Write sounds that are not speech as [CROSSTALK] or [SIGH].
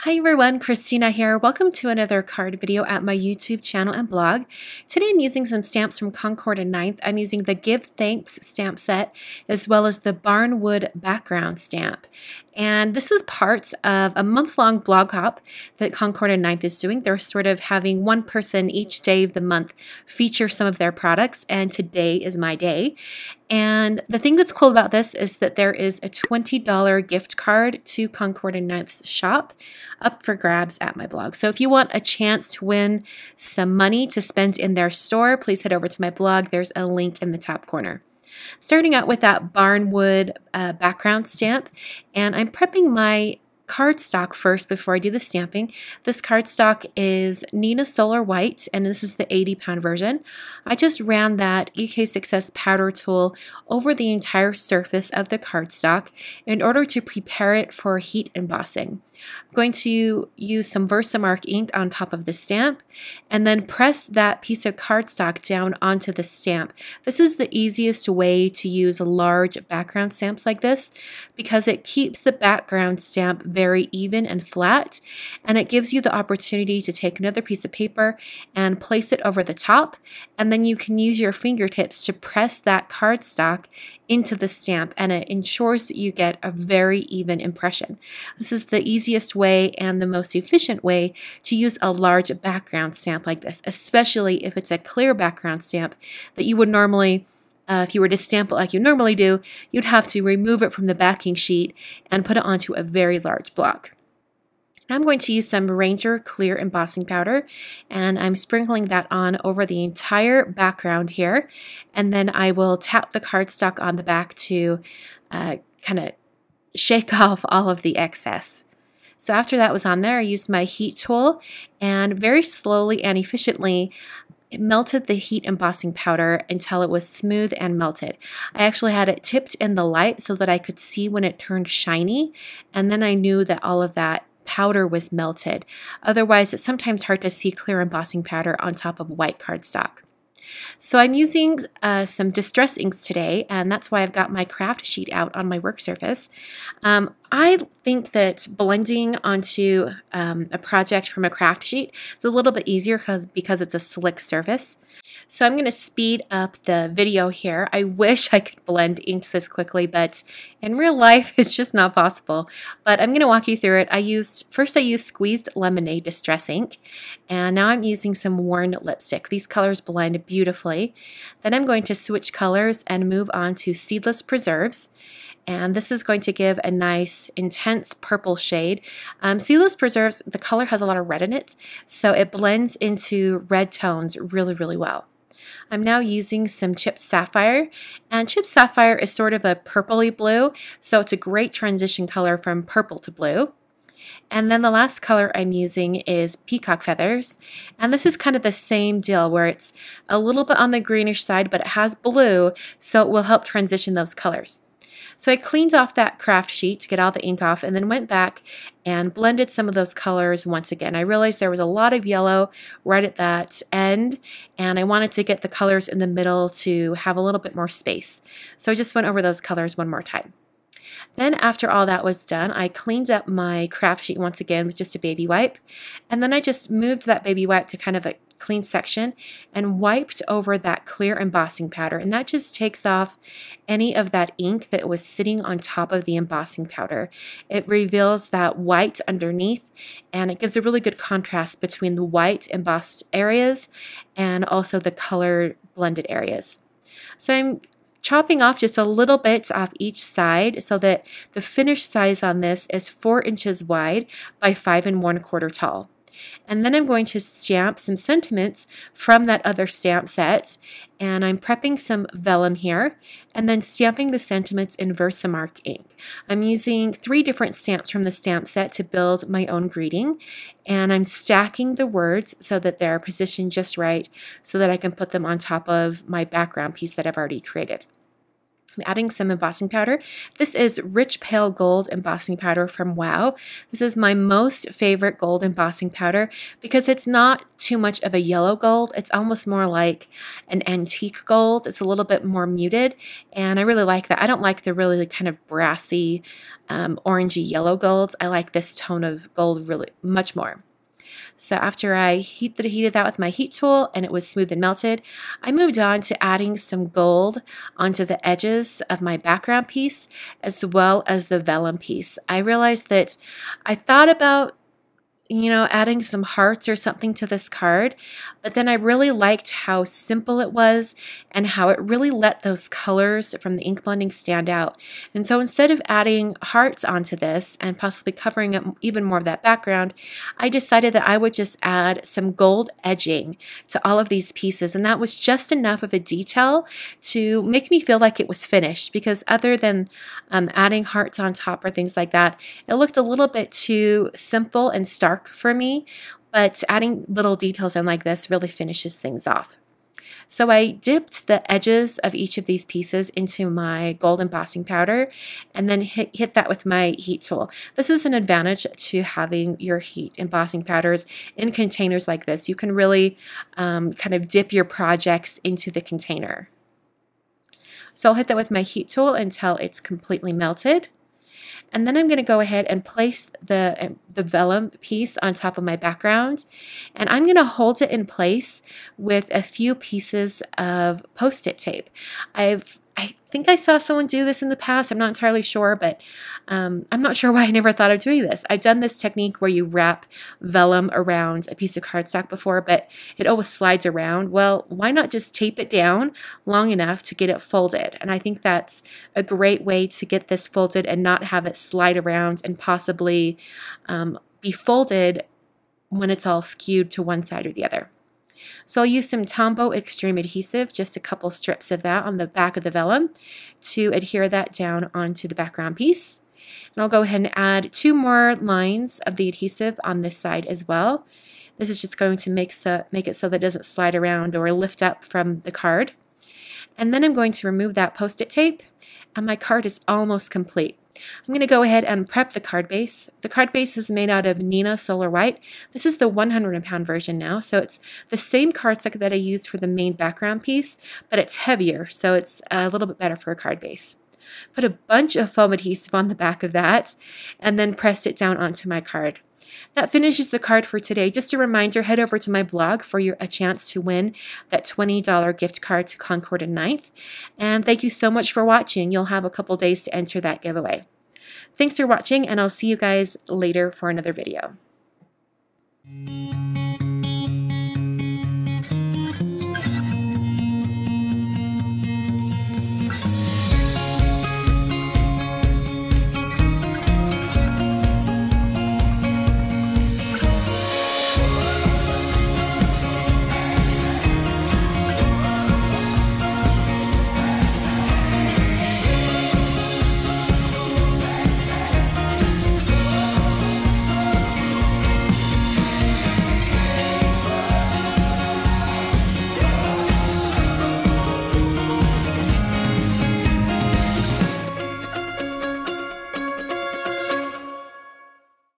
Hi everyone, Kristina here. Welcome to another card video at my YouTube channel and blog. Today I'm using some stamps from Concord and 9th. I'm using the Give Thanks stamp set as well as the Barnwood background stamp. And this is part of a month-long blog hop that Concord and 9th is doing. They're sort of having one person each day of the month feature some of their products, and today is my day. And the thing that's cool about this is that there is a $20 gift card to Concord and 9th's shop up for grabs at my blog. So if you want a chance to win some money to spend in their store, please head over to my blog. There's a link in the top corner. Starting out with that Barnwood uh, background stamp, and I'm prepping my cardstock first before I do the stamping. This cardstock is Neenah Solar White, and this is the 80 pound version. I just ran that EK Success powder tool over the entire surface of the cardstock in order to prepare it for heat embossing. I'm going to use some Versamark ink on top of the stamp and then press that piece of cardstock down onto the stamp. This is the easiest way to use large background stamps like this because it keeps the background stamp very even and flat and it gives you the opportunity to take another piece of paper and place it over the top and then you can use your fingertips to press that cardstock into the stamp and it ensures that you get a very even impression. This is the easiest way and the most efficient way to use a large background stamp like this, especially if it's a clear background stamp that you would normally uh, if you were to stamp it like you normally do, you'd have to remove it from the backing sheet and put it onto a very large block. I'm going to use some Ranger Clear Embossing Powder and I'm sprinkling that on over the entire background here and then I will tap the cardstock on the back to uh, kind of shake [LAUGHS] off all of the excess. So after that was on there, I used my heat tool and very slowly and efficiently melted the heat embossing powder until it was smooth and melted. I actually had it tipped in the light so that I could see when it turned shiny and then I knew that all of that powder was melted. Otherwise, it's sometimes hard to see clear embossing powder on top of white cardstock. So I'm using uh, some distress inks today, and that's why I've got my craft sheet out on my work surface. Um, I think that blending onto um, a project from a craft sheet is a little bit easier because because it's a slick surface. So I'm going to speed up the video here. I wish I could blend inks this quickly, but in real life, [LAUGHS] it's just not possible. But I'm going to walk you through it. I used, first I used Squeezed Lemonade Distress Ink, and now I'm using some Worn Lipstick. These colors blend beautifully. Then I'm going to switch colors and move on to Seedless Preserves and this is going to give a nice intense purple shade. Um, Preserves, the color has a lot of red in it, so it blends into red tones really, really well. I'm now using some chipped sapphire and chipped sapphire is sort of a purpley blue so it's a great transition color from purple to blue. And then the last color I'm using is Peacock Feathers. And this is kind of the same deal where it's a little bit on the greenish side, but it has blue, so it will help transition those colors. So I cleaned off that craft sheet to get all the ink off and then went back and blended some of those colors once again. I realized there was a lot of yellow right at that end and I wanted to get the colors in the middle to have a little bit more space. So I just went over those colors one more time. Then after all that was done, I cleaned up my craft sheet once again with just a baby wipe. And then I just moved that baby wipe to kind of a clean section and wiped over that clear embossing powder. And that just takes off any of that ink that was sitting on top of the embossing powder. It reveals that white underneath and it gives a really good contrast between the white embossed areas and also the color blended areas. So I'm chopping off just a little bit off each side so that the finished size on this is four inches wide by five and one quarter tall. And then I'm going to stamp some sentiments from that other stamp set. And I'm prepping some vellum here and then stamping the sentiments in Versamark ink. I'm using three different stamps from the stamp set to build my own greeting. And I'm stacking the words so that they're positioned just right so that I can put them on top of my background piece that I've already created. I'm adding some embossing powder. This is Rich Pale Gold embossing powder from WOW. This is my most favorite gold embossing powder because it's not too much of a yellow gold. It's almost more like an antique gold. It's a little bit more muted and I really like that. I don't like the really kind of brassy um, orangey yellow golds. I like this tone of gold really much more. So after I heat heated that with my heat tool and it was smooth and melted, I moved on to adding some gold onto the edges of my background piece as well as the vellum piece. I realized that I thought about you know, adding some hearts or something to this card. But then I really liked how simple it was and how it really let those colors from the ink blending stand out. And so instead of adding hearts onto this and possibly covering up even more of that background, I decided that I would just add some gold edging to all of these pieces. And that was just enough of a detail to make me feel like it was finished because other than um, adding hearts on top or things like that, it looked a little bit too simple and stark for me, but adding little details in like this really finishes things off. So I dipped the edges of each of these pieces into my gold embossing powder and then hit, hit that with my heat tool. This is an advantage to having your heat embossing powders in containers like this. You can really um, kind of dip your projects into the container. So I'll hit that with my heat tool until it's completely melted. And then I'm going to go ahead and place the, the vellum piece on top of my background. And I'm going to hold it in place with a few pieces of post-it tape. I've I think I saw someone do this in the past. I'm not entirely sure, but um, I'm not sure [LAUGHS] why I never thought of doing this. I've done this technique where you wrap vellum around a piece of cardstock before, but it always slides around. Well, why not just tape it down long enough to get it folded? And I think that's a great way to get this folded and not have it slide around and possibly um, be folded when it's all skewed to one side or the other. So I'll use some Tombow Extreme Adhesive, just a couple strips of that on the back of the vellum to adhere that down onto the background piece. And I'll go ahead and add two more lines of the adhesive on this side as well. This is just going to make, so, make it so that it doesn't slide around or lift up from the card. And then I'm going to remove that post-it tape and my card is almost complete. I'm going to go ahead and prep the card base. The card base is made out of Neenah Solar White. This is the 100 pound version now, so it's the same cardstock that I used for the main background piece, but it's heavier, so it's a little bit better for a card base. Put a bunch of foam adhesive on the back of that, and then pressed it down onto my card. That finishes the card for today. Just a reminder, head over to my blog for your a chance to win that $20 gift card to Concord and Ninth. And thank you so much for watching. You'll have a couple days to enter that giveaway. Thanks for watching, and I'll see you guys later for another video.